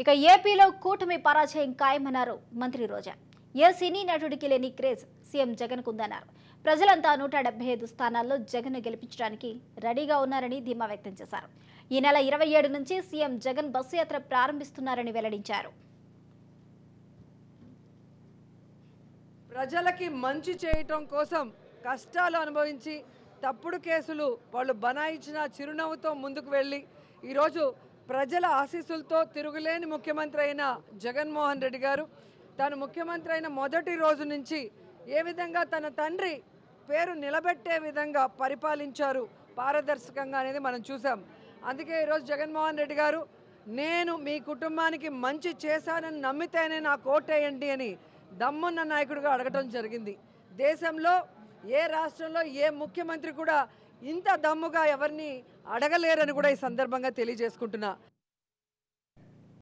ఇక ఏపీలో కూటమి పరాజయం ఖాయమన్నారు మంత్రి రోజా. ఏ సినీ నటుడికి లేని క్రేజ్ సీఎం జగన్ కుందన్నారు. ప్రజలంతా నూట డెబ్బై ఐదు స్థానాల్లో జగన్ గెలిపించడానికి రెడీగా ఉన్నారని ధీమా వ్యక్తం చేశారు. ఈ నెల ఇరవై ఏడు నుంచి సీఎం జగన్ బస్సు యాత్ర ప్రారంభిస్తున్నారని వెల్లడించారు. ప్రజలకి మంచి చేయటం కోసం కష్టాలు అనుభవించి తప్పుడు కేసులు వాళ్ళు బనాయించిన చిరునవ్వుతో ముందుకు వెళ్ళి ఈరోజు ప్రజల ఆశీస్సులతో తిరుగులేని ముఖ్యమంత్రి అయిన జగన్మోహన్ రెడ్డి గారు తాను ముఖ్యమంత్రి అయిన మొదటి రోజు నుంచి ఏ విధంగా తన తండ్రి పేరు నిలబెట్టే విధంగా పరిపాలించారు పారదర్శకంగా అనేది మనం చూసాం. అందుకే ఈరోజు జగన్మోహన్ రెడ్డి గారు నేను మీ కుటుంబానికి మంచి చేశానని నమ్మితేనే నా కోటేయండి అని దమ్మున్న నాయకుడిగా అడగటం జరిగింది. దేశంలో ఏ రాష్ట్రంలో ఏ ముఖ్యమంత్రి కూడా ఇంత దమ్ముగా ఎవరిని అడగలేరని కూడా ఈ సందర్భంగా తెలియజేసుకుంటున్నా.